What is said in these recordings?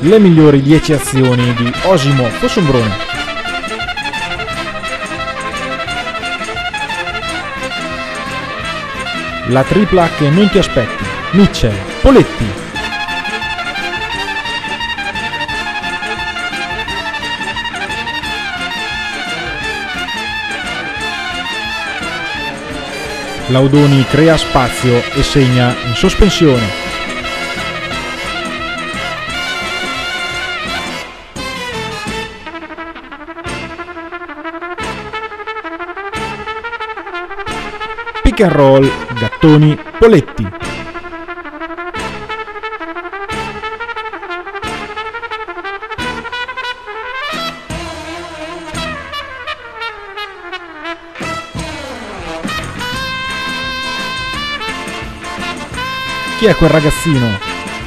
le migliori 10 azioni di Osimo Fossombrone. La tripla che non ti aspetti. Mitchell, Poletti. Laudoni crea spazio e segna in sospensione. Pick and roll, Gattoni, Poletti. Chi è quel ragazzino?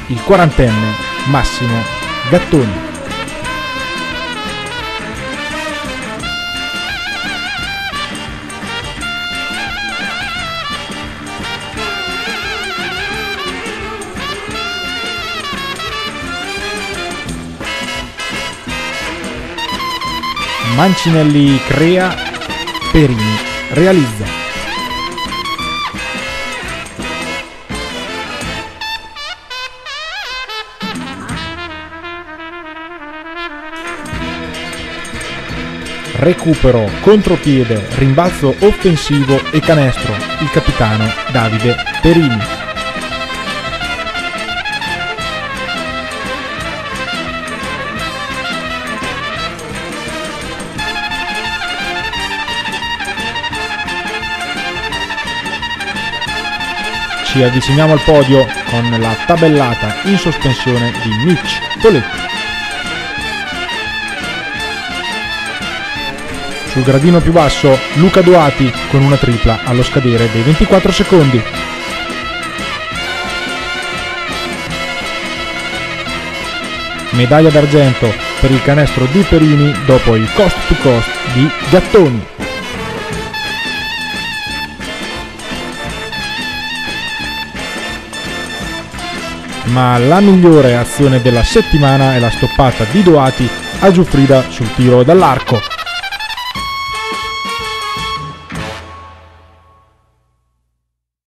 Il quarantenne, Massimo Gattoni. Mancinelli crea, Perini realizza. Recupero, contropiede, rimbalzo offensivo e canestro. Il capitano Davide Perini. Ci avviciniamo al podio con la tabellata in sospensione di Mitch Poletti. Sul gradino più basso Luca Duati con una tripla allo scadere dei 24 secondi. Medaglia d'argento per il canestro di Perini dopo il cost to cost di Gattoni. Ma la migliore azione della settimana è la stoppata di Doati a Giuffrida sul tiro dall'arco.